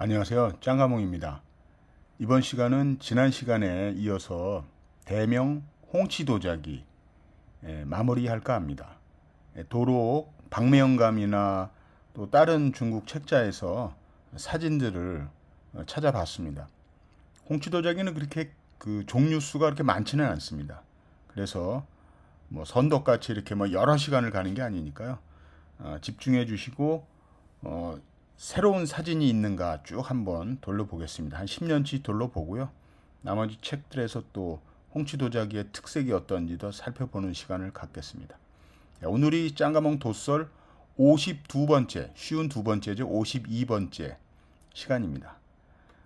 안녕하세요. 짱가몽입니다. 이번 시간은 지난 시간에 이어서 대명 홍치도자기 예, 마무리할까 합니다. 예, 도로 박매영감이나 또 다른 중국 책자에서 사진들을 어, 찾아봤습니다. 홍치도자기는 그렇게 그 종류 수가 그렇게 많지는 않습니다. 그래서 뭐 선덕같이 이렇게 뭐 여러 시간을 가는 게 아니니까요. 어, 집중해 주시고 어, 새로운 사진이 있는가 쭉 한번 돌려보겠습니다. 한 10년치 돌려보고요. 나머지 책들에서 또 홍치도자기의 특색이 어떤지 더 살펴보는 시간을 갖겠습니다. 오늘이 짱가몽 도썰 52번째, 쉬운 두 번째죠. 52번째 시간입니다.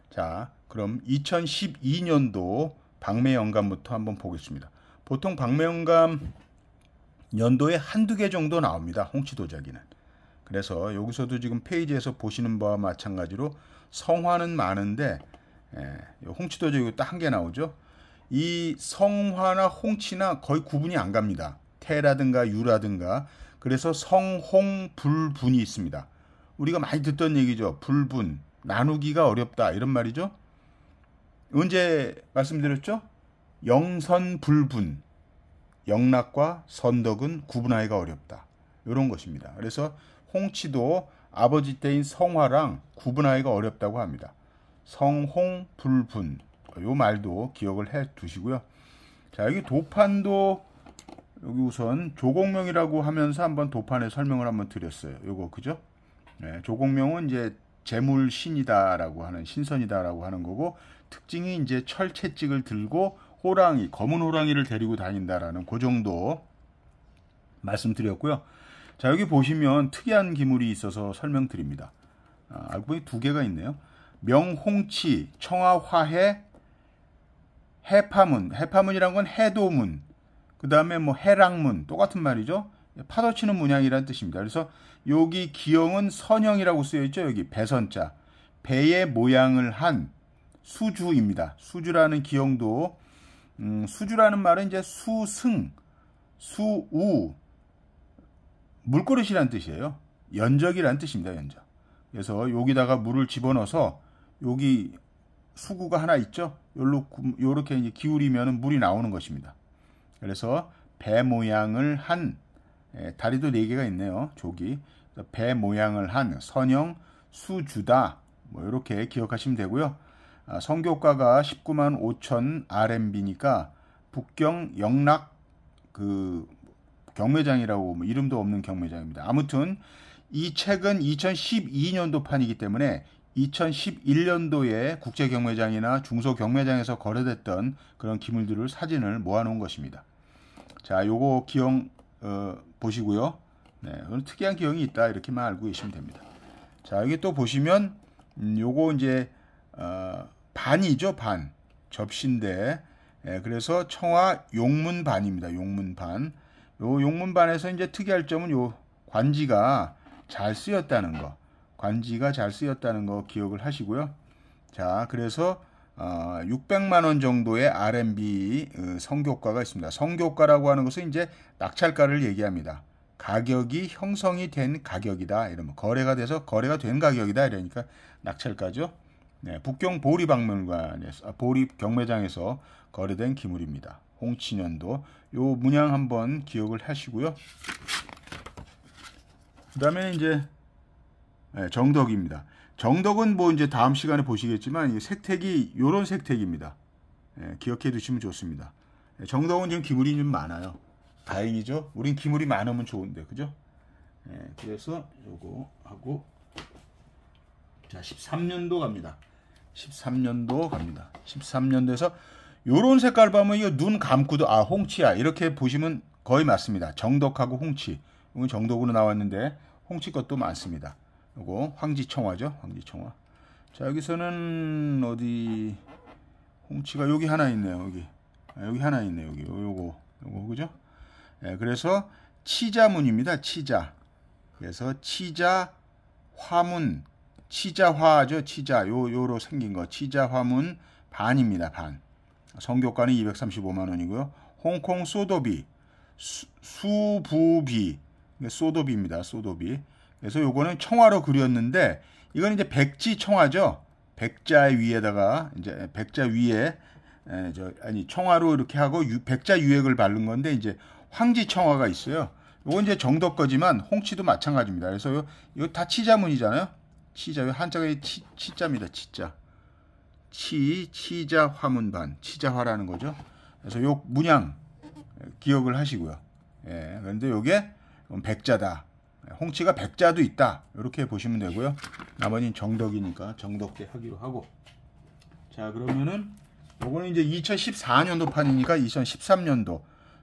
자, 그럼 2012년도 박매영감부터 한번 보겠습니다. 보통 박매영감 연도에 한두 개 정도 나옵니다. 홍치도자기는. 그래서 여기서도 지금 페이지에서 보시는 바와 마찬가지로 성화는 많은데 예, 홍치도저 이거 딱한 개 나오죠. 이 성화나 홍치나 거의 구분이 안 갑니다. 태라든가 유라든가 그래서 성홍불분이 있습니다. 우리가 많이 듣던 얘기죠. 불분 나누기가 어렵다 이런 말이죠. 언제 말씀드렸죠? 영선불분 영락과 선덕은 구분하기가 어렵다. 이런 것입니다. 그래서 홍치도 아버지 때인 성화랑 구분하기가 어렵다고 합니다. 성홍불분 요 말도 기억을 해 두시고요. 자 여기 도판도 여기 우선 조공명이라고 하면서 한번 도판의 설명을 한번 드렸어요. 요거 그죠? 네, 조공명은 이제 재물 신이다라고 하는 신선이다라고 하는 거고 특징이 이제 철채찍을 들고 호랑이 검은 호랑이를 데리고 다닌다라는 그 정도 말씀드렸고요. 자 여기 보시면 특이한 기물이 있어서 설명드립니다. 아, 알고 보니 두 개가 있네요. 명홍치, 청아화해, 해파문. 해파문이란 건 해도문. 그 다음에 뭐 해랑문. 똑같은 말이죠. 파도치는 문양이라는 뜻입니다. 그래서 여기 기형은 선형이라고 쓰여 있죠. 여기 배선자. 배의 모양을 한 수주입니다. 수주라는 기형도 음, 수주라는 말은 이제 수승, 수우, 물그릇이란 뜻이에요. 연적이란 뜻입니다. 연적. 그래서 여기다가 물을 집어넣어서 여기 수구가 하나 있죠. 요렇게 이제 기울이면 물이 나오는 것입니다. 그래서 배 모양을 한 예, 다리도 네 개가 있네요. 조기. 배 모양을 한 선형 수주다. 뭐 이렇게 기억하시면 되고요. 아, 성교가가 19만 5천 RMB니까 북경 영락 그 경매장이라고 뭐 이름도 없는 경매장입니다. 아무튼 이 책은 2012년도 판이기 때문에 2011년도에 국제 경매장이나 중소 경매장에서 거래됐던 그런 기물들을 사진을 모아놓은 것입니다. 자, 요거 기형 어, 보시고요. 네, 특이한 기형이 있다 이렇게만 알고 계시면 됩니다. 자, 여기 또 보시면 음, 요거 이제 어, 반이죠, 반 접시인데 예, 그래서 청화 용문반입니다. 용문반. 요 용문반에서 이제 특이할 점은 요 관지가 잘 쓰였다는 거. 관지가 잘 쓰였다는 거 기억을 하시고요. 자, 그래서 어, 600만 원 정도의 R&B 어, 성교가가 있습니다. 성교가라고 하는 것은 이제 낙찰가를 얘기합니다. 가격이 형성이 된 가격이다. 이러면 거래가 돼서 거래가 된 가격이다. 이러니까 낙찰가죠. 네, 북경 보리 박물관에서 아, 보리 경매장에서 거래된 기물입니다. 홍치년도 요 문양 한번 기억을 하시고요. 그 다음에 이제 네, 정덕입니다. 정덕은 뭐 이제 다음 시간에 보시겠지만 이 색택이 요런 색택입니다. 네, 기억해 두시면 좋습니다. 네, 정덕은 지금 기물이 좀 많아요. 다행이죠. 우린 기물이 많으면 좋은데 그죠? 네, 그래서 요거 하고 자 13년도 갑니다. 13년도 갑니다. 13년도에서 요런 색깔 보면 이거 눈 감고도 아 홍치야 이렇게 보시면 거의 맞습니다. 정덕하고 홍치. 이건 정덕으로 나왔는데 홍치 것도 많습니다. 요거 황지청화죠. 황지청화. 자 여기서는 어디 홍치가 여기 하나 있네요. 여기 아, 여기 하나 있네요. 여기 요거 요거 그죠? 네, 그래서 치자문입니다. 치자. 그래서 치자 화문 치자화죠. 치자 요 요로 생긴 거 치자화문 반입니다. 반. 성교가는 235만 원이고요. 홍콩 소도비, 수, 수부비, 소도비입니다. 소도비. 그래서 요거는 청화로 그렸는데 이건 이제 백지 청화죠. 백자 위에다가 이제 백자 위에 에, 저 아니 청화로 이렇게 하고 유, 백자 유액을 바른 건데 이제 황지 청화가 있어요. 요건 이제 정도 거지만 홍치도 마찬가지입니다. 그래서 요, 요 다 치자문이잖아요. 치자 요 한자가 치, 치자입니다. 치자. 치 치자 화문반 치자화라는 거죠. 그래서 요 문양 기억을 하시고요. 예. 그런데 요게 백자다. 홍치가 백자도 있다. 이렇게 보시면 되고요. 나머지는 정덕이니까 정덕대 하기로 하고. 자, 그러면은 요거는 이제 2014년도 판이니까 2013년도.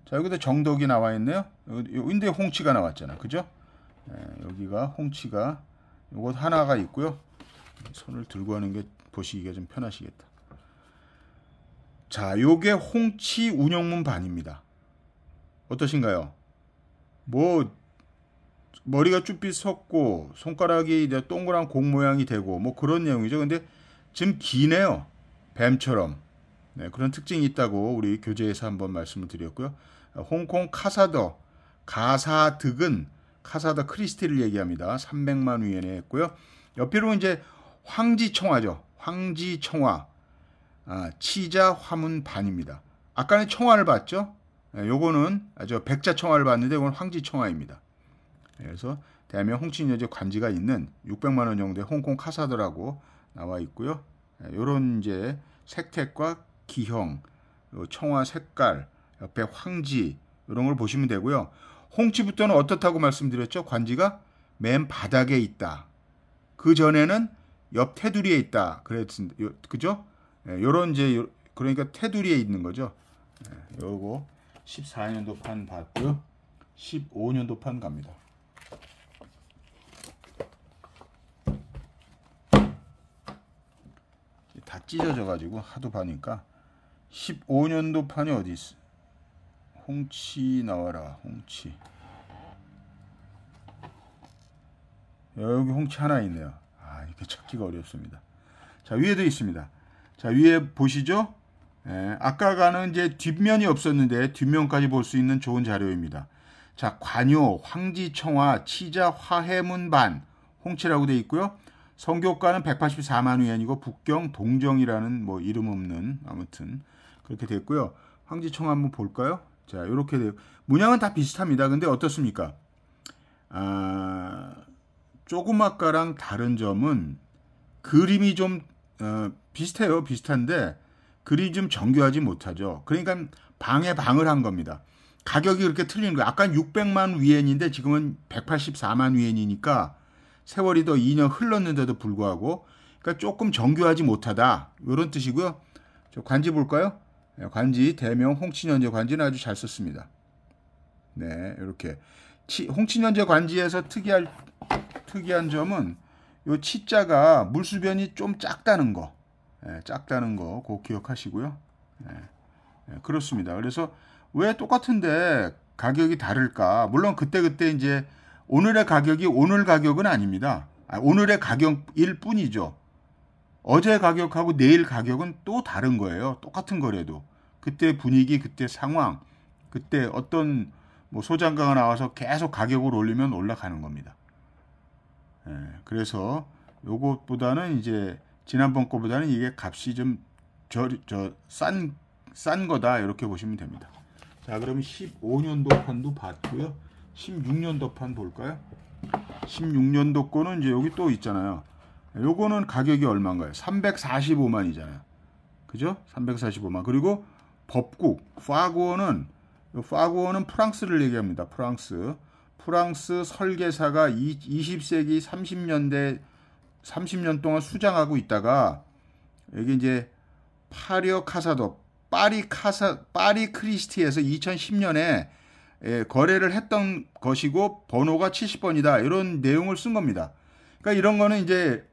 자, 여기도 정덕이 나와 있네요. 근데 홍치가 나왔잖아. 그죠? 예, 여기가 홍치가 요것 하나가 있고요. 손을 들고 하는 게 보시기가 좀 편하시겠다. 자, 요게 홍치 운영문 반입니다. 어떠신가요? 뭐 머리가 쭈삣 섰고 손가락이 이제 동그란 공 모양이 되고 뭐 그런 내용이죠. 근데 지금 기네요. 뱀처럼. 네, 그런 특징이 있다고 우리 교재에서 한번 말씀을 드렸고요. 홍콩 카사더 가사득은 카사더 크리스티를 얘기합니다. 300만 위엔에 했고요. 옆으로 이제 황지청화죠. 황지청화. 아, 치자 화문 반입니다. 아까는 청화를 봤죠? 네, 요거는 아주 백자 청화를 봤는데 이건 황지 청화입니다. 그래서 대한민국 홍치여제 관지가 있는 600만 원 정도의 홍콩 카사드라고 나와 있고요. 이런 이제 색택과 기형, 청화 색깔, 옆에 황지 이런 걸 보시면 되고요. 홍치부터는 어떻다고 말씀드렸죠? 관지가 맨 바닥에 있다. 그 전에는 옆 테두리에 있다. 그랬습니다. 그죠? 요런 이제 그러니까 테두리에 있는 거죠. 요거 14년도 판 봤고요. 15년도 판 갑니다. 다 찢어져 가지고 하도 봐니까 15년도 판이 어디 있어? 홍치 나와라. 홍치. 여기 홍치 하나 있네요. 아, 이렇게 찾기가 어렵습니다. 자, 위에도 있습니다. 자, 위에 보시죠? 예, 아까가는 이제 뒷면이 없었는데 뒷면까지 볼 수 있는 좋은 자료입니다. 자, 관요, 황지청화, 치자, 화해문반, 홍치라고 되어 있고요. 성교가는 184만 위안이고 북경 동정이라는 뭐 이름 없는 아무튼 그렇게 됐고요. 황지청 한번 볼까요? 자, 이렇게 돼요. 문양은 다 비슷합니다. 근데 어떻습니까? 아, 조그맣가랑 다른 점은 그림이 좀 어, 비슷해요. 비슷한데 그림이 좀 정교하지 못하죠. 그러니까 방에 방을 한 겁니다. 가격이 그렇게 틀리는 거예요. 아까 600만 위엔인데 지금은 184만 위엔이니까 세월이 더 2년 흘렀는데도 불구하고 그러니까 조금 정교하지 못하다 이런 뜻이고요. 저 관지 볼까요? 네, 관지 대명 홍친연제 관지는 아주 잘 썼습니다. 네, 이렇게 홍친연제 관지에서 특이할 특이한 점은 요 치자가 물수변이 좀 작다는 거, 네, 작다는 거, 꼭 기억하시고요. 네, 네, 그렇습니다. 그래서 왜 똑같은데 가격이 다를까? 물론 그때 그때 이제 오늘의 가격이 오늘 가격은 아닙니다. 아, 오늘의 가격일 뿐이죠. 어제 가격하고 내일 가격은 또 다른 거예요. 똑같은 거래도. 그때 분위기, 그때 상황, 그때 어떤 뭐 소장가가 나와서 계속 가격을 올리면 올라가는 겁니다. 예, 그래서 요것보다는 이제 지난번 거보다는 이게 값이 좀 저싼싼 거다 이렇게 보시면 됩니다. 자, 그러면 15년도 판도 봤고요. 16년도 판 볼까요? 16년도 거는 이제 여기 또 있잖아요. 요거는 가격이 얼마인가요? 345만이잖아요. 그죠? 345만. 그리고 법국 파고어는 파고어는 프랑스를 얘기합니다. 프랑스. 프랑스 설계사가 20세기 30년대 30년 동안 수장하고 있다가 여기 이제 파리어 카사도 파리 카사 파리 크리스티에서 2010년에 예, 거래를 했던 것이고 번호가 70번이다 이런 내용을 쓴 겁니다. 그러니까 이런 거는 이제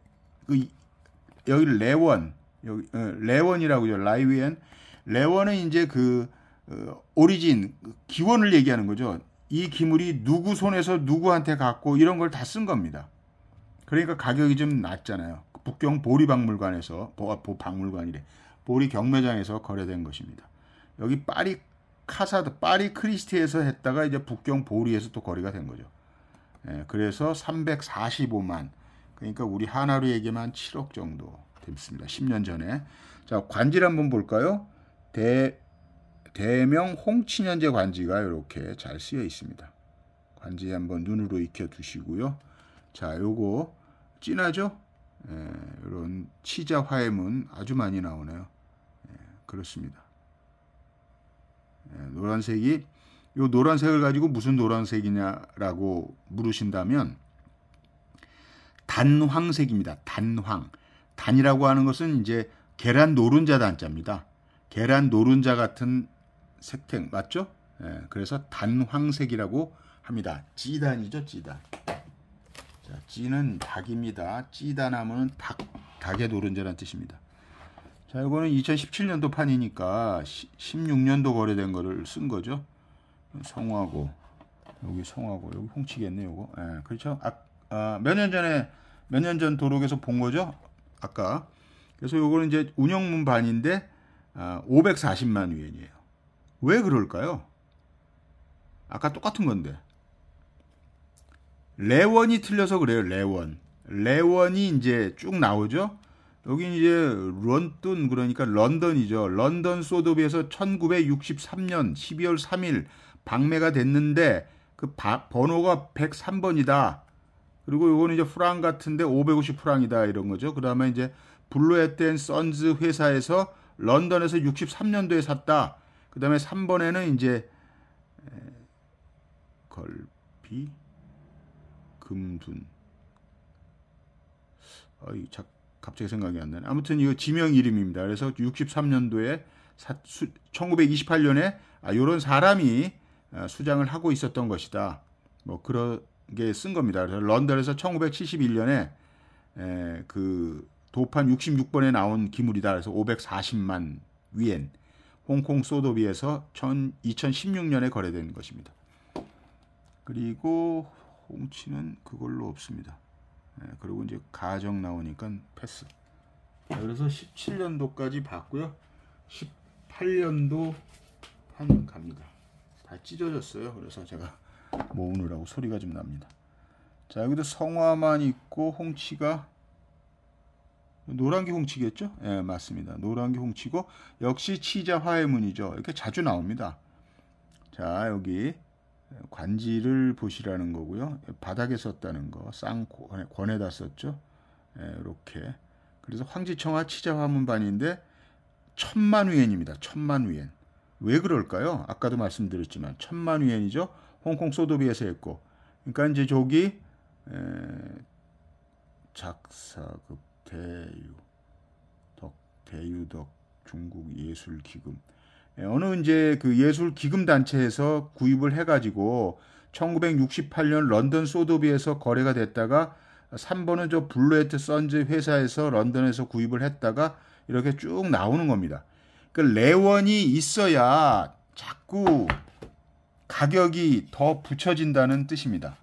그 여기 레원 여기 어, 레원이라고요 라이위엔 레원은 이제 그 어, 오리진 기원을 얘기하는 거죠. 이 기물이 누구 손에서 누구한테 갔고 이런 걸 다 쓴 겁니다. 그러니까 가격이 좀 낮잖아요. 북경 보리박물관에서 보, 박물관이래 보리 경매장에서 거래된 것입니다. 여기 파리 카사드 파리 크리스티에서 했다가 이제 북경 보리에서 또 거래가 된 거죠. 예, 그래서 345만 그러니까 우리 하나로에게만 한 7억 정도 됐습니다. 10년 전에. 자, 관지를 한번 볼까요? 대 대명 홍친현제 관지가 이렇게 잘 쓰여 있습니다. 관지 한번 눈으로 익혀 두시고요. 자, 요거 진하죠? 예, 이런 치자 화해문 아주 많이 나오네요. 예, 그렇습니다. 예, 노란색이 요 노란색을 가지고 무슨 노란색이냐라고 물으신다면 단황색입니다. 단황. 단이라고 하는 것은 이제 계란 노른자 단자입니다. 계란 노른자 같은 색택 맞죠? 예, 그래서 단황색이라고 합니다. 찌단이죠, 찌단. 자, 찌는 닭입니다. 찌단하면 닭, 닭의 노른자란 뜻입니다. 자, 이거는 2017년도 판이니까 16년도 거래된 거를 쓴 거죠. 성화고 여기 성화고 여기 홍치겠네 요거. 예, 그렇죠? 아, 아, 몇년 전에 몇 년 전 도록에서 본 거죠? 아까. 그래서 요거는 이제 운룡문 반인데 아, 540만 위엔이에요. 왜 그럴까요? 아까 똑같은 건데. 레원이 틀려서 그래요. 레원. 레원이 이제 쭉 나오죠. 여기 이제 런던 그러니까 런던이죠. 런던 소더비에서 1963년 12월 3일 방매가 됐는데 그 바, 번호가 103번이다. 그리고 요거는 이제 프랑 같은데 550 프랑이다 이런 거죠. 그 다음에 이제 블루에텐 선즈 회사에서 런던에서 63년도에 샀다. 그 다음에 3번에는 이제 걸비 금둔. 어이, 자, 갑자기 생각이 안 나네. 아무튼 이거 지명 이름입니다. 그래서 63년도에 사, 수, 1928년에 아, 요런 사람이 아, 수장을 하고 있었던 것이다. 뭐 그런 게 쓴 겁니다. 그래서 런던에서 1971년에 에, 그 도판 66번에 나온 기물이다. 그래서 540만 위엔 홍콩 소도비에서 2016년에 거래된 것입니다. 그리고 홍치는 그걸로 없습니다. 네, 그리고 이제 가정 나오니까 패스. 자, 그래서 17년도까지 봤고요. 18년도 한 갑니다. 다 찢어졌어요. 그래서 제가 모으느라고 소리가 좀 납니다. 자 여기도 성화만 있고 홍치가 노란게 홍치겠죠? 예, 네, 맞습니다. 노란게 홍치고 역시 치자 화해문이죠. 이렇게 자주 나옵니다. 자 여기 관지를 보시라는 거고요. 바닥에 썼다는 거, 쌍 권에다 썼죠. 이렇게. 그래서 황지청화 치자 화문반인데 천만 위엔입니다. 천만 위엔. 왜 그럴까요? 아까도 말씀드렸지만 천만 위엔이죠. 홍콩 소도비에서 했고. 그러니까 이제 저기 에, 작사 급 대유 덕 대유덕 중국 예술 기금 예, 어느 이제 그 예술 기금 단체에서 구입을 해가지고 1968년 런던 소도비에서 거래가 됐다가 3번은 저 블루에트 선즈 회사에서 런던에서 구입을 했다가 이렇게 쭉 나오는 겁니다. 그 레원이 있어야 자꾸 가격이 더 붙여진다는 뜻입니다.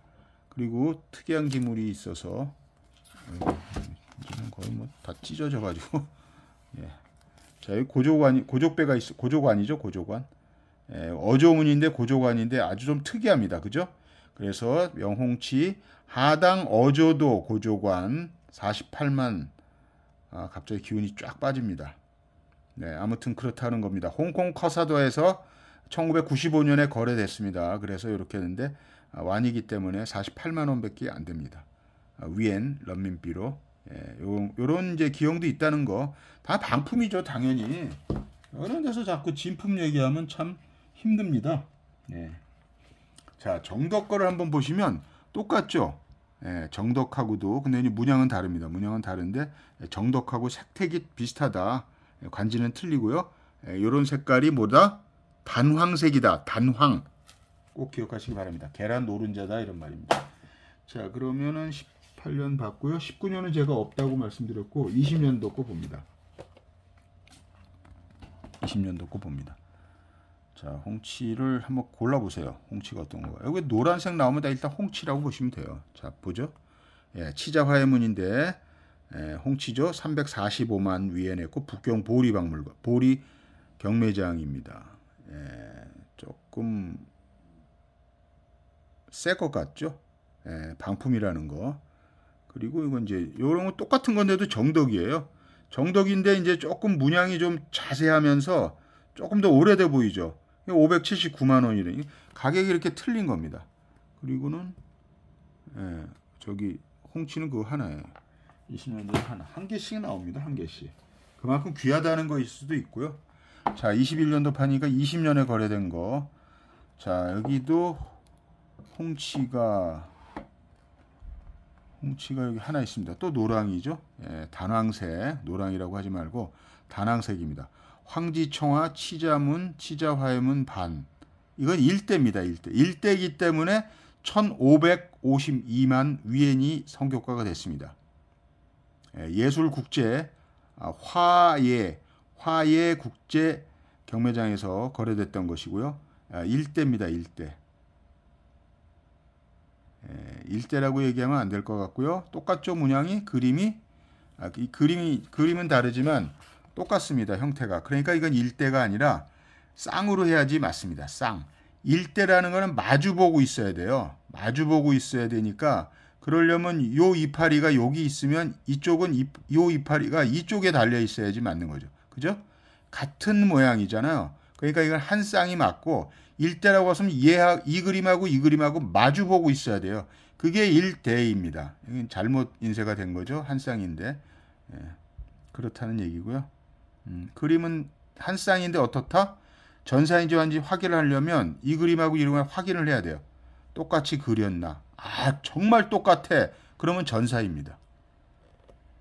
그리고 특이한 기물이 있어서 거의 뭐 다 찢어져 가지고 예. 자, 여기 고족완, 고족배가 있어, 고족완이죠, 고족완. 예, 어조문인데 고족완인데 아주 좀 특이합니다. 그죠? 그래서 명홍치 하당 어조도 고조관 48만 아, 갑자기 기운이 쫙 빠집니다. 네, 아무튼 그렇다는 겁니다. 홍콩 커사도에서 1995년에 거래됐습니다. 그래서 이렇게 했는데 아, 완이기 때문에 48만 원 밖에 안 됩니다. 아, 위엔 런민비로 예, 요, 요런 이제 기형도 있다는 거. 다 반품이죠 당연히. 이런 데서 자꾸 진품 얘기하면 참 힘듭니다. 예. 자 정덕 거를 한번 보시면 똑같죠? 예, 정덕하고도 근데 이 문양은 다릅니다. 문양은 다른데 정덕하고 색택이 비슷하다. 예, 관지는 틀리고요. 예, 요런 색깔이 뭐다? 단황색이다. 단황. 꼭 기억하시기 바랍니다. 계란 노른자다 이런 말입니다. 자 그러면은 18년 봤고요. 19년은 제가 없다고 말씀드렸고 20년도 거 봅니다. 20년도 거 봅니다. 자, 홍치를 한번 골라보세요. 홍치가 어떤 거가. 여기 노란색 나오면 다 일단 홍치라고 보시면 돼요. 자, 보죠. 예, 치자 화해문인데 예, 홍치죠. 345만 위에 냈고 북경 보리박물관, 보리 경매장입니다. 예, 조금 새 것 같죠? 예, 방품이라는 거. 그리고 이건 이제 요런 거 똑같은 건데도 정덕이에요. 정덕인데 이제 조금 문양이 좀 자세하면서 조금 더 오래돼 보이죠. 579만 원이래. 가격이 이렇게 틀린 겁니다. 그리고는 예, 저기 홍치는 그거 하나에 20년대 하나 한 개씩 나옵니다. 한 개씩. 그만큼 귀하다는 거일 수도 있고요. 자, 21년도 파니까 20년에 거래된 거. 자, 여기도 홍치가 홍치가 여기 하나 있습니다. 또 노랑이죠. 예, 단황색, 노랑이라고 하지 말고 단황색입니다. 황지청화, 치자문, 치자화해문 반. 이건 일대입니다. 일대. 일대이기 때문에 1552만 위엔이 성교과가 됐습니다. 예, 술 국제 아, 화예 화예 국제 경매장에서 거래됐던 것이고요. 아, 일대입니다. 일대. 예, 일대라고 얘기하면 안 될 것 같고요. 똑같죠 문양이? 그림이? 아, 이 그림이 그림은 다르지만 똑같습니다 형태가. 그러니까 이건 일대가 아니라 쌍으로 해야지 맞습니다 쌍. 일대라는 거는 마주 보고 있어야 돼요. 마주 보고 있어야 되니까 그러려면 요 이파리가 여기 있으면 이쪽은 이, 요 이파리가 이쪽에 달려 있어야지 맞는 거죠. 그죠? 같은 모양이잖아요. 그러니까 이건 한 쌍이 맞고 일대라고 하면 얘, 이 그림하고 이 그림하고 마주 보고 있어야 돼요. 그게 일대입니다. 이건 잘못 인쇄가 된 거죠. 한 쌍인데. 예, 그렇다는 얘기고요. 음, 그림은 한 쌍인데 어떻다? 전사인지 아닌지 확인을 하려면 이 그림하고 이 그림을 확인을 해야 돼요. 똑같이 그렸나? 아, 정말 똑같아. 그러면 전사입니다.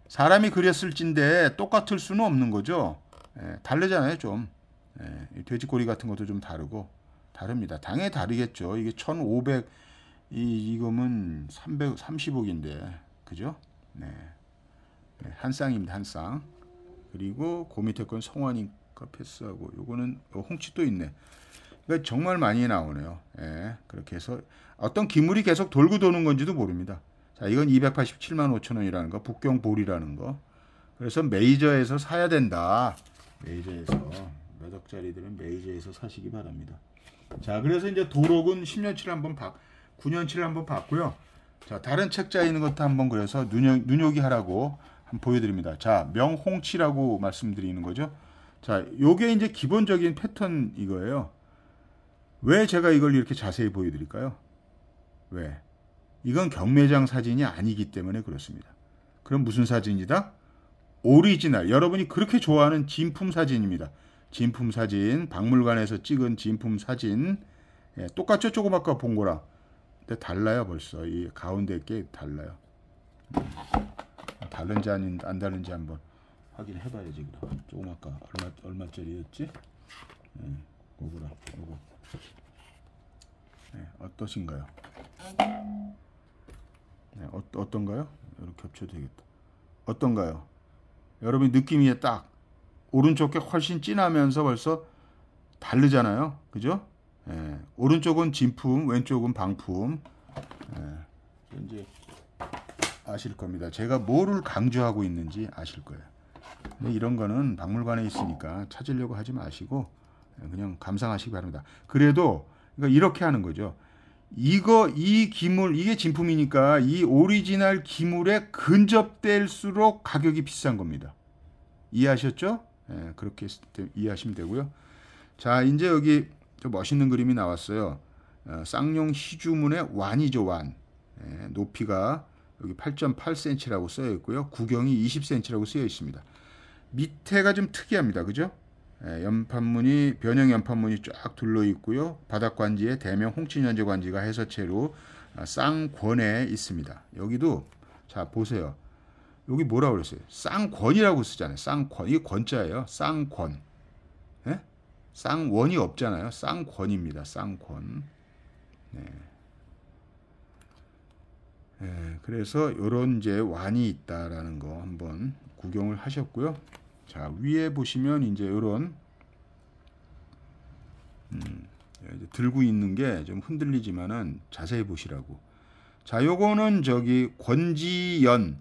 사람이 그렸을진데 똑같을 수는 없는 거죠. 예, 다르잖아요, 좀. 예, 돼지꼬리 같은 것도 좀 다르고. 다릅니다. 당연히 다르겠죠. 이게 1500, 이, 이거면 330억인데. 그죠? 네. 네. 한 쌍입니다. 한 쌍. 그리고 그 밑에 건 성환이가 패스하고 요거는 홍치 또 있네. 그러니까 정말 많이 나오네요. 예. 그렇게 해서 어떤 기물이 계속 돌고 도는 건지도 모릅니다. 자, 이건 287만 5천 원이라는 거, 북경 볼이라는 거. 그래서 메이저에서 사야 된다. 메이저에서 몇 억짜리들은 메이저에서 사시기 바랍니다. 자, 그래서 이제 도록은 10년치를 한번 봐, 9년치를 한번 봤고요. 자, 다른 책자에 있는 것도 한번 그래서 눈여, 눈여기 하라고 한번 보여드립니다. 자, 명홍치라고 말씀드리는 거죠. 자, 요게 이제 기본적인 패턴 이거예요. 왜 제가 이걸 이렇게 자세히 보여드릴까요? 왜? 이건 경매장 사진이 아니기 때문에 그렇습니다. 그럼 무슨 사진이다? 오리지널. 여러분이 그렇게 좋아하는 진품 사진입니다. 진품 사진, 박물관에서 찍은 진품 사진. 예, 똑같죠? 조금 아까 본 거랑. 근데 달라요, 벌써. 이 가운데 게 달라요. 다른지 아닌, 안 다른지 한번 확인해 봐야지. 조금 아까 얼마, 얼마짜리였지? 예, 그거랑, 요거. 네, 어떠신가요? 네, 어, 어떤가요? 이렇게 겹쳐도 되겠다. 어떤가요? 여러분 느낌이 딱 오른쪽 게 훨씬 진하면서 벌써 다르잖아요. 그죠? 예, 오른쪽은 진품, 왼쪽은 방품. 예, 이제 아실 겁니다. 제가 뭐를 강조하고 있는지 아실 거예요. 근데 이런 거는 박물관에 있으니까 찾으려고 하지 마시고 예, 그냥 감상하시기 바랍니다. 그래도 그러니까 이렇게 하는 거죠. 이거 이 기물 이게 진품이니까 이 오리지널 기물에 근접될수록 가격이 비싼 겁니다. 이해하셨죠? 예, 그렇게 이해하시면 되고요. 자, 이제 여기 멋있는 그림이 나왔어요. 어, 쌍용 희주문의 완이죠, 완. 예, 높이가 여기 8.8cm라고 쓰여 있고요. 구경이 20cm라고 쓰여 있습니다. 밑에가 좀 특이합니다. 그죠? 예, 연판문이 변형 연판문이 쫙 둘러 있고요. 바닥 관지에 대명 홍친연재 관지가 해서체로 아, 쌍권에 있습니다. 여기도 자 보세요. 여기 뭐라 그랬어요? 쌍권이라고 쓰잖아요. 쌍권. 이게 권자예요. 쌍권. 예? 쌍원이 없잖아요. 쌍권입니다. 쌍권. 네. 네, 그래서 이런 이제 완이 있다라는 거 한번 구경을 하셨고요. 자 위에 보시면 이제 이런 음, 들고 있는 게 좀 흔들리지만은 자세히 보시라고. 자 요거는 저기 권지연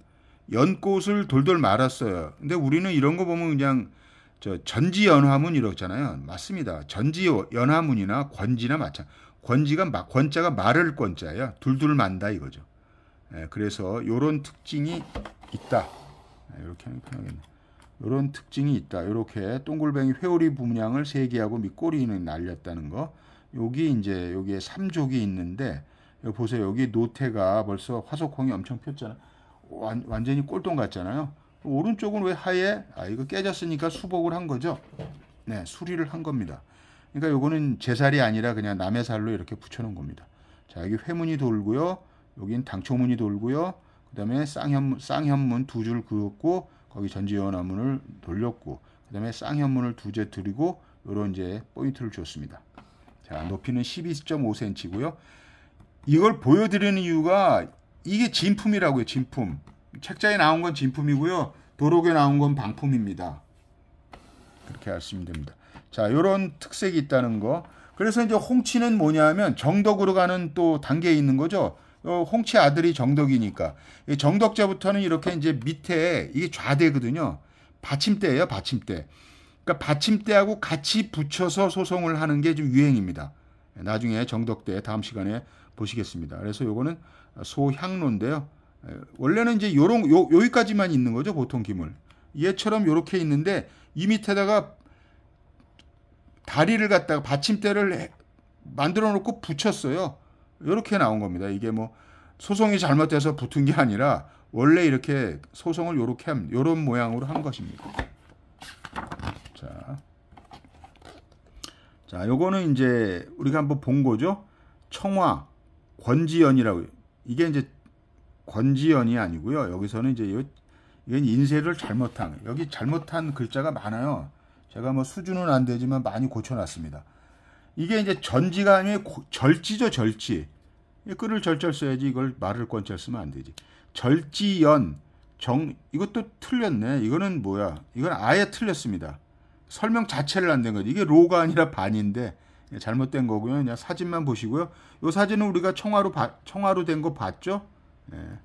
연꽃을 돌돌 말았어요. 근데 우리는 이런 거 보면 그냥 저 전지연화문 이렇잖아요. 맞습니다. 전지연화문이나 권지나 마찬. 권지가 권자가 말을 권자예요. 둘둘 만다 이거죠. 예, 그래서 요런 특징이 있다. 이렇게 하는 편하겠네. 요런 특징이 있다. 이렇게 동글뱅이 회오리 분양을 세 개하고 밑꼬리는 날렸다는 거. 여기 이제 여기에 삼족이 있는데 여기 보세요. 여기 노태가 벌써 화석홍이 엄청 폈잖아. 완, 완전히 꼴동 같잖아요. 오른쪽은 왜 하얘? 아 이거 깨졌으니까 수복을 한 거죠. 네, 수리를 한 겁니다. 그러니까 요거는 제 살이 아니라 그냥 남의 살로 이렇게 붙여놓은 겁니다. 자 여기 회문이 돌고요. 여긴 당초문이 돌고요. 그 다음에 쌍현, 쌍현문 두 줄 그었고 거기 전지연화문을 돌렸고 그 다음에 쌍현문을 두개 드리고 요런 이제 포인트를 줬습니다. 자 높이는 12.5cm고요. 이걸 보여드리는 이유가 이게 진품이라고요. 진품. 책자에 나온 건 진품이고요. 도록에 나온 건 방품입니다. 그렇게 하시면 됩니다. 자, 이런 특색이 있다는 거. 그래서 이제 홍치는 뭐냐면 정덕으로 가는 또 단계에 있는 거죠. 어, 홍치 아들이 정덕이니까 정덕자부터는 이렇게 이제 밑에 이게 좌대거든요. 받침대예요, 받침대. 그러니까 받침대하고 같이 붙여서 소송을 하는 게 좀 유행입니다. 나중에 정덕대 다음 시간에 보시겠습니다. 그래서 요거는 소향로인데요. 원래는 이제 요런 요 여기까지만 있는 거죠, 보통 기물. 얘처럼 요렇게 있는데 이 밑에다가 다리를 갖다가 받침대를 만들어 놓고 붙였어요. 이렇게 나온 겁니다. 이게 뭐 소송이 잘못돼서 붙은 게 아니라 원래 이렇게 소송을 요렇게 한 요런 모양으로 한 것입니다. 자. 자, 요거는 이제 우리가 한번 본 거죠. 청화 권지연이라고 이게 이제 권지연이 아니고요. 여기서는 이제 이건 인쇄를 잘못한 여기 잘못한 글자가 많아요. 제가 뭐 수준은 안 되지만 많이 고쳐놨습니다. 이게 이제 아니면 절지죠 절지. 끈을 절절 써야지 이걸 말을 권절 쓰면 안 되지. 절지연 정 이것도 틀렸네. 이거는 뭐야? 이건 아예 틀렸습니다. 설명 자체를 안 된 거지. 이게 로가 아니라 반인데 잘못된 거고요. 그냥 사진만 보시고요. 이 사진은 우리가 청화로 바, 청화로 된 거 봤죠? 예.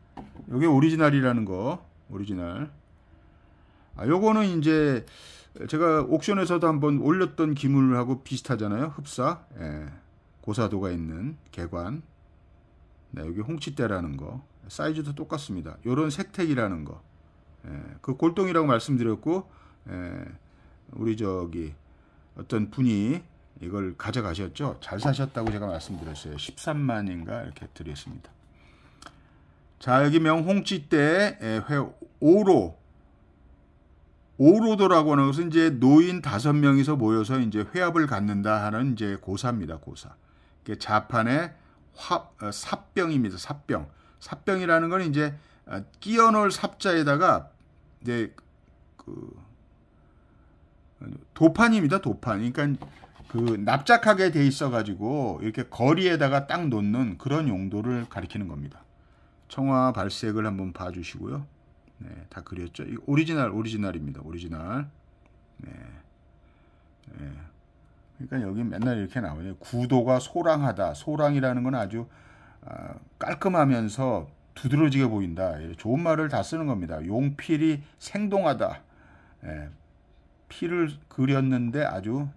이게 오리지널이라는 거. 오리지널. 아, 요거는 이제 제가 옥션에서도 한번 올렸던 기물하고 비슷하잖아요. 흡사. 예. 고사도가 있는 개관. 네, 여기 홍치대라는 거. 사이즈도 똑같습니다. 요런 색택이라는 거. 예. 그 골동이라고 말씀드렸고 예. 우리 저기 어떤 분이 이걸 가져가셨죠. 잘 사셨다고 제가 말씀드렸어요. 13만인가 이렇게 드렸습니다. 자 여기 명홍치 때회 5로 5로도라고 하는 것은 이제 노인 다섯 명이서 모여서 이제 회합을 갖는다 하는 이제 고사입니다. 고사. 자판의 화, 어, 삽병입니다. 삽병. 삽병이라는 건 이제 어, 끼워 넣을 삽자에다가 이제 그 도판입니다. 도판. 그러니까 그 납작하게 돼 있어 가지고 이렇게 거리에다가 딱 놓는 그런 용도를 가리키는 겁니다. 청화 발색을 한번 봐 주시고요. 네, 다 그렸죠. 이 오리지널 오리지널입니다. 오리지널. 네. 네. 그러니까 여기 맨날 이렇게 나오네요. 구도가 소랑하다. 소랑이라는 건 아주 아, 깔끔하면서 두드러지게 보인다. 좋은 말을 다 쓰는 겁니다. 용필이 생동하다. 예, 피를 그렸는데 아주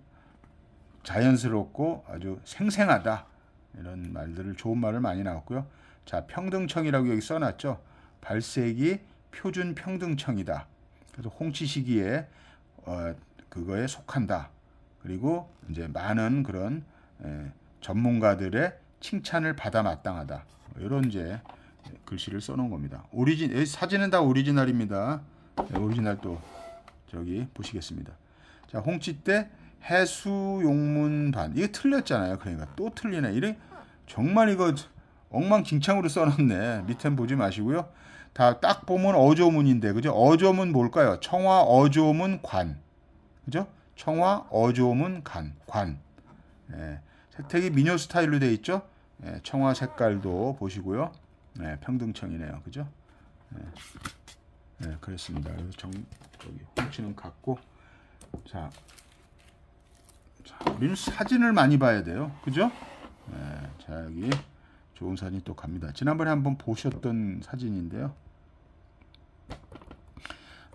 자연스럽고 아주 생생하다. 이런 말들을 좋은 말을 많이 나왔고요. 자, 평등청이라고 여기 써놨죠. 발색이 표준 평등청이다. 그래서 홍치 시기에 어, 그거에 속한다. 그리고 이제 많은 그런 에, 전문가들의 칭찬을 받아 마땅하다. 이런 이제 글씨를 써놓은 겁니다. 오리진 사진은 다 오리지널입니다. 네, 오리지널 또 저기 보시겠습니다. 자, 홍치 때 해수용문반 이게 틀렸잖아요. 그러니까 또 틀리네. 이래 정말 이거 엉망진창으로 써놨네. 밑엔 보지 마시고요. 다 딱 보면 어조문인데 그죠? 어조문 뭘까요? 청화 어조문 관 그죠? 청화 어조문 간 관. 예, 색택이 미녀 스타일로 되어 있죠? 예, 청화 색깔도 보시고요. 예, 평등청이네요. 그죠? 예, 예 그렇습니다. 그래서 정, 여기 홍치는 같고 자, 자, 우리는 사진을 많이 봐야 돼요. 그죠? 네, 자, 여기 좋은 사진 또 갑니다. 지난번에 한번 보셨던 사진인데요.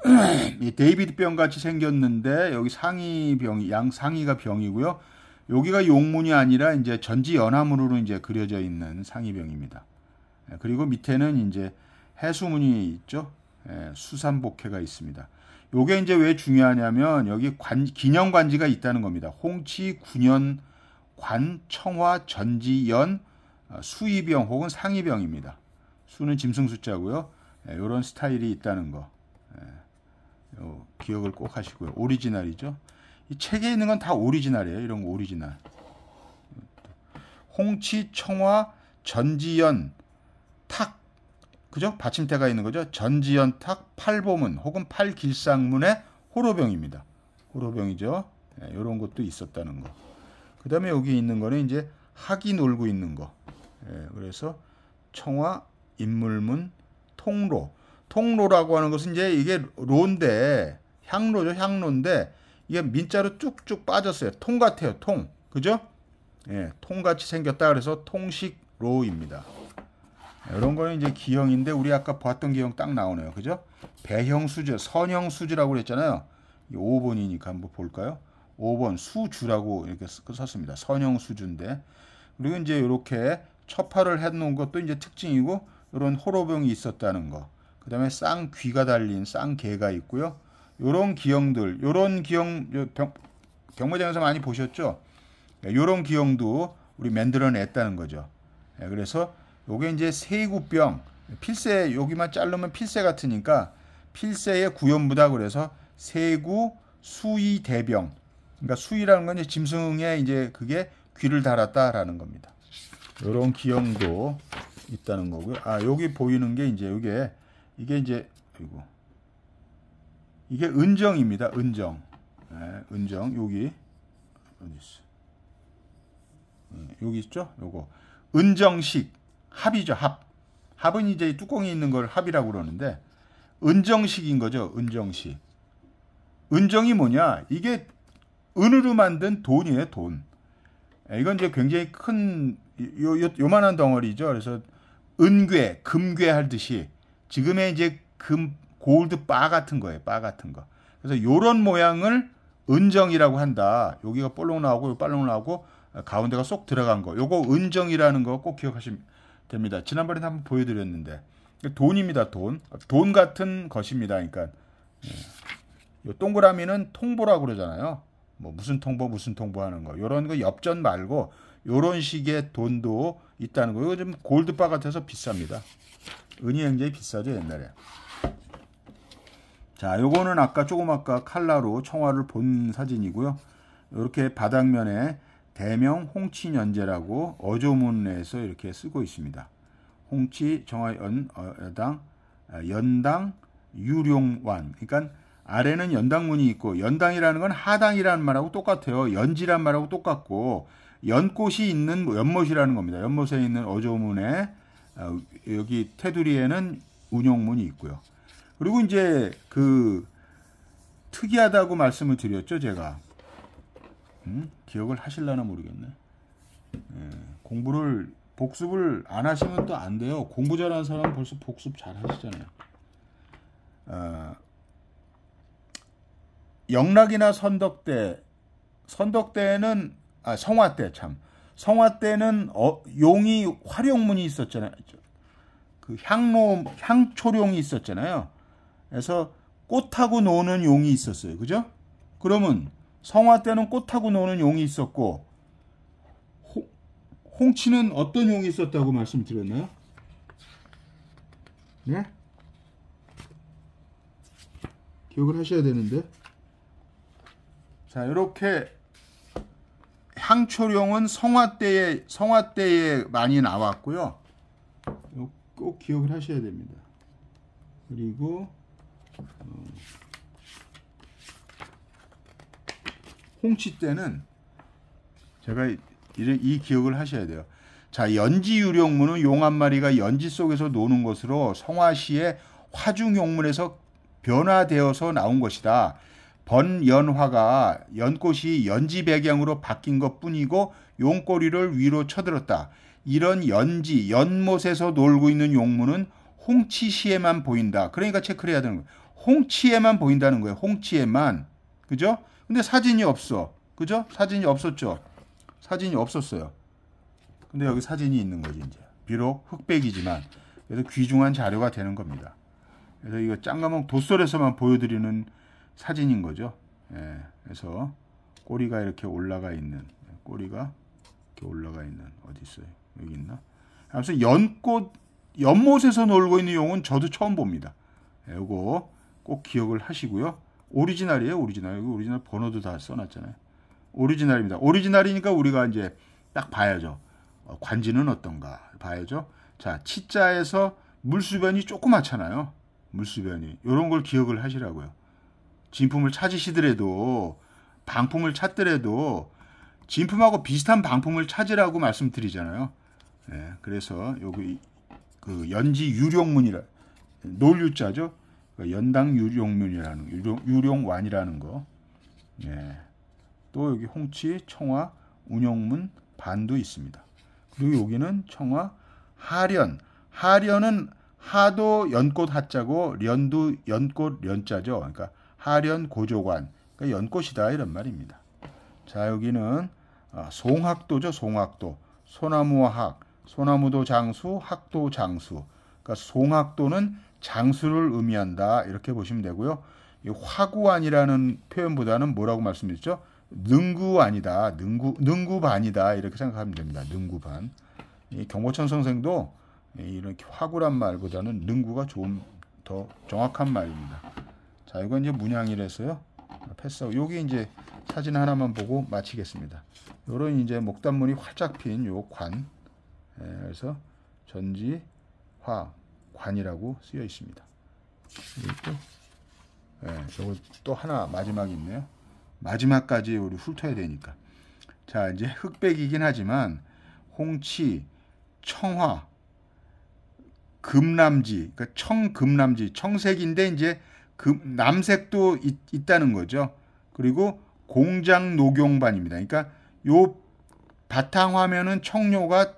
이 데이비드 병 같이 생겼는데 여기 상이 병, 양 상이가 병이고요. 여기가 용문이 아니라 이제 전지 연암으로 이제 그려져 있는 상이병입니다. 그리고 밑에는 이제 해수문이 있죠. 예, 수산복회가 있습니다. 요게 이제 왜 중요하냐면 여기 관, 기념 관지가 있다는 겁니다. 홍치, 군현, 관, 청화, 전지, 연, 어, 수의병 혹은 상의병입니다. 수는 짐승 숫자고요. 이런 예, 스타일이 있다는 거 예, 기억을 꼭 하시고요. 오리지널이죠. 이 책에 있는 건 다 오리지널이에요. 이런 거 오리지널. 홍치, 청화, 전지연, 탁 그죠? 받침대가 있는 거죠. 전지연 탁 팔보문 혹은 팔길상문의 호로병입니다. 호로병이죠. 네, 이런 것도 있었다는 거. 그 다음에 여기 있는 거는 이제 학이 놀고 있는 거. 네, 그래서 청화, 인물문, 통로. 통로라고 하는 것은 이제 이게 로인데 향로죠. 향로인데 이게 민자로 쭉쭉 빠졌어요. 통 같아요. 통. 그죠? 예, 통같이 생겼다 그래서 통식로입니다. 이런 거는 이제 기형인데 우리 아까 봤던 기형 딱 나오네요. 그죠? 배형 수주, 선형 수주라고 그랬잖아요. 5번이니까 한번 볼까요? 5번 수주라고 이렇게 썼습니다. 선형 수주인데 그리고 이제 이렇게 처파를 해놓은 것도 이제 특징이고 이런 호로병이 있었다는 거. 그 다음에 쌍귀가 달린 쌍개가 있고요. 요런 기형들, 요런 기형 병, 경마장에서 많이 보셨죠? 요런 기형도 우리 만들어냈다는 거죠. 예, 그래서 요게 이제 세구병 필세 여기만 자르면 필세 같으니까 필세의 구연부다 그래서 세구 수의 대병 그러니까 수의라는 건 이제 짐승에 이제 그게 귀를 달았다라는 겁니다. 요런 기형도 있다는 거고요. 아 여기 보이는 게 이제 이게 이게 이제 이거 이게 은정입니다. 은정. 네, 은정 여기 어디 있어? 네, 여기 있죠? 요거 은정식 합이죠, 합. 합은 이제 뚜껑이 있는 걸 합이라고 그러는데 은정식인 거죠, 은정식. 은정이 뭐냐? 이게 은으로 만든 돈이에요, 돈. 예, 이건 이제 굉장히 큰 요, 요, 요만한 덩어리죠. 그래서 은괴, 금괴 할듯이 지금의 이제 금 골드 바 같은 거예요. 바 같은 거. 그래서 요런 모양을 은정이라고 한다. 여기가 볼록 나오고 볼록 나오고 가운데가 쏙 들어간 거. 요거 은정이라는 거 꼭 기억하시면 됩니다. 지난번에 한번 보여드렸는데 돈입니다. 돈. 돈 같은 것입니다. 그러니까 예. 동그라미는 통보라고 그러잖아요. 뭐 무슨 통보 무슨 통보 하는 거. 요런 거 엽전 말고 요런 식의 돈도 있다는 거. 이거 좀 골드바 같아서 비쌉니다. 은이 굉장히 비싸죠 옛날에. 자, 요거는 아까 조금 아까 칼라로 청화를 본 사진이고요. 이렇게 바닥면에 대명 홍치연제라고 어조문에서 이렇게 쓰고 있습니다. 홍치 정화연 당 연당 유룡완. 그러니까 아래는 연당문이 있고 연당이라는 건 하당이라는 말하고 똑같아요. 연지란 말하고 똑같고 연꽃이 있는 연못이라는 겁니다. 연못에 있는 어조문에 어, 여기 테두리에는 운용문이 있고요. 그리고 이제 그 특이하다고 말씀을 드렸죠, 제가. 음? 기억을 하실라나 모르겠네. 예, 공부를 복습을 안 하시면 또 안 돼요. 공부 잘하는 사람은 벌써 복습 잘 하시잖아요. 어, 영락이나 선덕대, 선덕대는 아 성화 때 참 성화 때는 어, 용이 활용문이 있었잖아요. 그 향로 향초룡이 있었잖아요. 그래서 꽃하고 노는 용이 있었어요. 그죠? 그러면 성화 때는 꽃하고 노는 용이 있었고 호, 홍치는 어떤 용이 있었다고 말씀드렸나요? 네? 기억을 하셔야 되는데 자 이렇게 향초룡은 성화 때에 성화 때에 많이 나왔고요. 꼭 기억을 하셔야 됩니다. 그리고 어, 홍치 때는 제가 이, 이 기억을 하셔야 돼요. 자, 연지 유령문은 용 한 마리가 연지 속에서 노는 것으로 성화시의 화중용문에서 변화되어서 나온 것이다. 번연화가 연꽃이 연지 배경으로 바뀐 것 뿐이고 용꼬리를 위로 쳐들었다. 이런 연지, 연못에서 놀고 있는 용문은 홍치시에만 보인다. 그러니까 체크를 해야 되는 거예요. 홍치에만 보인다는 거예요. 홍치에만. 그죠? 근데 사진이 없어. 그죠? 사진이 없었죠. 사진이 없었어요. 근데 여기 사진이 있는 거지, 이제. 비록 흑백이지만. 그래서 귀중한 자료가 되는 겁니다. 그래서 이거 짱가몽 돗솔에서만 보여드리는 사진인 거죠. 예, 그래서 꼬리가 이렇게 올라가 있는 꼬리가 이렇게 올라가 있는 어디 있어요? 여기 있나? 아무튼 연꽃 연못에서 놀고 있는 용은 저도 처음 봅니다. 예, 요거 꼭 기억을 하시고요. 오리지널이에요, 오리지널. 여기 오리지널 번호도 다 써놨잖아요. 오리지널입니다. 오리지널이니까 우리가 이제 딱 봐야죠. 어, 관지는 어떤가 봐야죠. 자, 치자에서 물수변이 조그맣잖아요. 물수변이. 이런 걸 기억을 하시라고요. 진품을 찾으시더라도 방품을 찾더라도 진품하고 비슷한 방품을 찾으라고 말씀드리잖아요. 네, 그래서 여기 그 연지 유룡문이라 놀유자죠. 그러니까 연당 유룡문이라는 유룡, 유룡완이라는 거. 네. 또 여기 홍치, 청화, 운용문, 반도 있습니다. 그리고 여기는 청화, 하련. 하련은 하도 연꽃 하자고 련도 연꽃 련자죠. 그러니까 하련 고조관. 그러니까 연꽃이다 이런 말입니다. 자 여기는 아, 송학도죠. 송학도. 소나무학, 소나무도 장수, 학도 장수. 그러니까 송학도는 장수를 의미한다 이렇게 보시면 되고요. 이 화구안이라는 표현보다는 뭐라고 말씀드렸죠? 능구아니다, 능구 능구반이다 이렇게 생각하면 됩니다. 능구반. 이 경보천 선생도 이렇게 화구란 말보다는 능구가 좀 더 정확한 말입니다. 자, 이건 이제 문양이라서요. 패스하고 여기 이제 사진 하나만 보고 마치겠습니다. 요런 이제 목단문이 활짝 핀 요 관. 예, 그래서 전지 화 관이라고 쓰여 있습니다. 그리고 예, 요거 또 하나 마지막 있네요. 마지막까지 우리 훑어야 되니까. 자, 이제 흑백이긴 하지만 홍치, 청화, 금남지, 그러니까 청금남지, 청색인데 이제 금, 남색도 있, 다는 거죠. 그리고 공장 녹용반입니다. 그러니까 요 바탕 화면은 청료가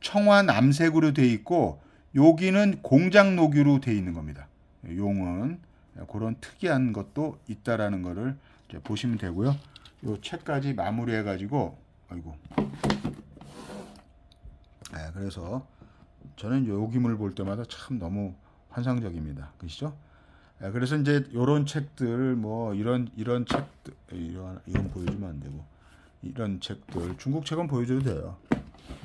청화 남색으로 돼 있고 여기는 공장 녹유로 돼 있는 겁니다. 용은 그런 특이한 것도 있다라는 거를 보시면 되고요. 요 책까지 마무리해 가지고 아이고. 네, 그래서 저는 요기물 볼 때마다 참 너무 환상적입니다. 그시죠? 네, 그래서 이제 요런 책들 뭐 이런 이런 책들 이런 이건 보여주면 안 되고 이런 책들 중국 책은 보여줘도 돼요.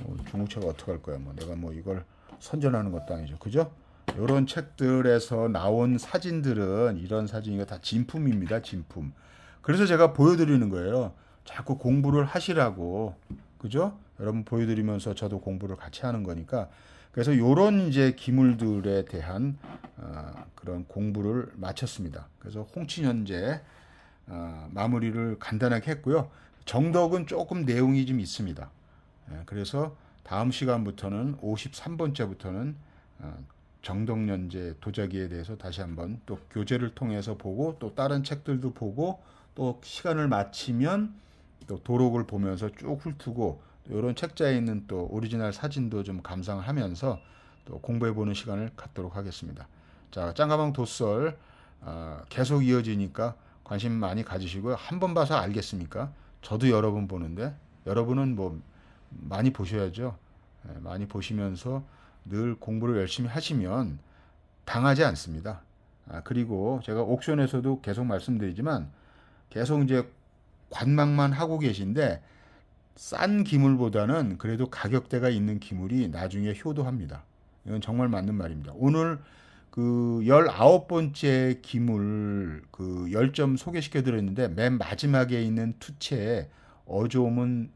뭐 중국 책 어떻게 할 거야? 뭐 내가 뭐 이걸 선전하는 것도 아니죠. 그죠? 요런 책들에서 나온 사진들은 이런 사진이 다 진품입니다. 진품. 그래서 제가 보여드리는 거예요. 자꾸 공부를 하시라고. 그죠? 여러분 보여드리면서 저도 공부를 같이 하는 거니까. 그래서 요런 이제 기물들에 대한 어, 그런 공부를 마쳤습니다. 그래서 홍치현재 어, 마무리를 간단하게 했고요. 정덕은 조금 내용이 좀 있습니다. 예, 그래서 다음 시간부터는 53번째부터는 어, 정덕연재 도자기에 대해서 다시 한번 또 교재를 통해서 보고 또 다른 책들도 보고 또 시간을 마치면 또 도록을 보면서 쭉 훑고 이런 책자에 있는 또 오리지널 사진도 좀 감상을 하면서 또 공부해 보는 시간을 갖도록 하겠습니다. 자, 짱가방 도썰 어, 계속 이어지니까 관심 많이 가지시고요. 한 번 봐서 알겠습니까? 저도 여러 번 보는데 여러분은 뭐 많이 보셔야죠. 예, 많이 보시면서 늘 공부를 열심히 하시면 당하지 않습니다. 아, 그리고 제가 옥션에서도 계속 말씀드리지만 계속 이제 관망만 하고 계신데 싼 기물보다는 그래도 가격대가 있는 기물이 나중에 효도합니다. 이건 정말 맞는 말입니다. 오늘 그 19번째 기물 그 10점 소개시켜 드렸는데 맨 마지막에 있는 투체에 어조음은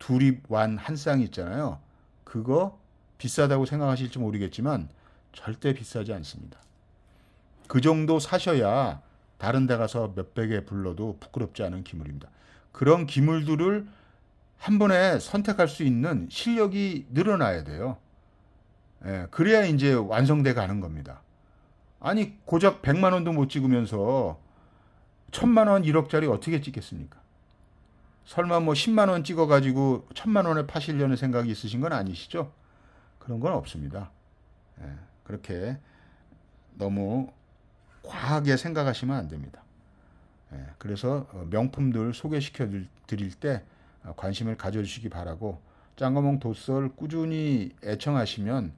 두립완 한쌍 있잖아요. 그거 비싸다고 생각하실지 모르겠지만 절대 비싸지 않습니다. 그 정도 사셔야 다른 데 가서 몇백에 불러도 부끄럽지 않은 기물입니다. 그런 기물들을 한 번에 선택할 수 있는 실력이 늘어나야 돼요. 예, 그래야 이제 완성돼 가는 겁니다. 아니, 고작 100만 원도 못 찍으면서 천만 원, 1억짜리 어떻게 찍겠습니까? 설마 뭐 10만 원 찍어 가지고 천만 원에 파시려는 생각이 있으신 건 아니시죠? 그런 건 없습니다. 예, 그렇게 너무 과하게 생각하시면 안 됩니다. 예, 그래서 어, 명품들 소개시켜 드릴 때 관심을 가져주시기 바라고 짱거몽 도썰 꾸준히 애청하시면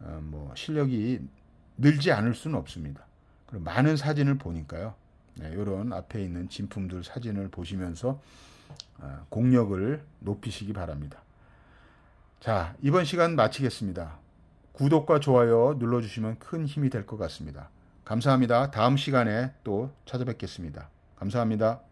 어, 뭐 실력이 늘지 않을 수는 없습니다. 그리고 많은 사진을 보니까요. 네, 이런 앞에 있는 진품들 사진을 보시면서 어, 공력을 높이시기 바랍니다. 자, 이번 시간 마치겠습니다. 구독과 좋아요 눌러주시면 큰 힘이 될 것 같습니다. 감사합니다. 다음 시간에 또 찾아뵙겠습니다. 감사합니다.